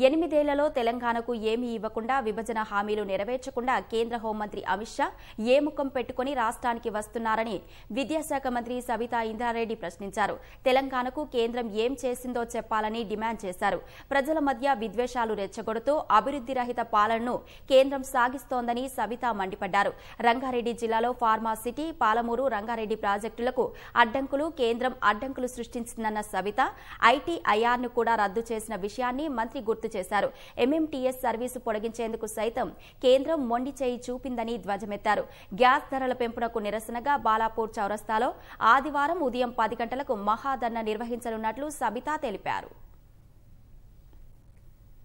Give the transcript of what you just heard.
ఎనిమిదేళ్ళలో తెలంగాణకు ఏమీ ఇవ్వకుండా విభజన హామీలు నెరవేర్చకుండా కేంద్ర హోంమంత్రి అమిత్ షా ఏ ముఖం పెట్టుకుని రాష్ట్రానికి వస్తున్నారని విద్యాశాఖ మంత్రి సబితా ఇంద్రారెడ్డి ప్రశ్నించారు. తెలంగాణకు కేంద్రం ఏం చేసిందో చెప్పాలని డిమాండ్ చేశారు. ప్రజల మధ్య విద్వేషాలు రెచ్చగొడుతూ అభివృద్ధి రహిత పాలనను కేంద్రం సాగిస్తోందని సబితా మండిపడ్డారు. రంగారెడ్డి జిల్లాలో ఫార్మా సిటీ పాలమూరు రంగారెడ్డి ప్రాజెక్టులకు అడ్డంకులు కేంద్రం అడ్డంకులు సృష్టించిందన్న సబిత ఐటీ ఐఆర్ను కూడా రద్దు చేసిన విషయాన్ని మంత్రి గుర్తు చేశారు. ఎంఎంటీఎస్ సర్వీసు పొడిగించేందుకు సైతం కేంద్రం మొండి చేయి చూపిందని ధ్వజమెత్తారు. గ్యాస్ ధరల పెంపునకు నిరసనగా బాలాపూర్ చౌరస్తాలో ఆదివారం ఉదయం పది గంటలకు మహాధర్నా నిర్వహించనున్నట్లు సబితా తెలిపారు.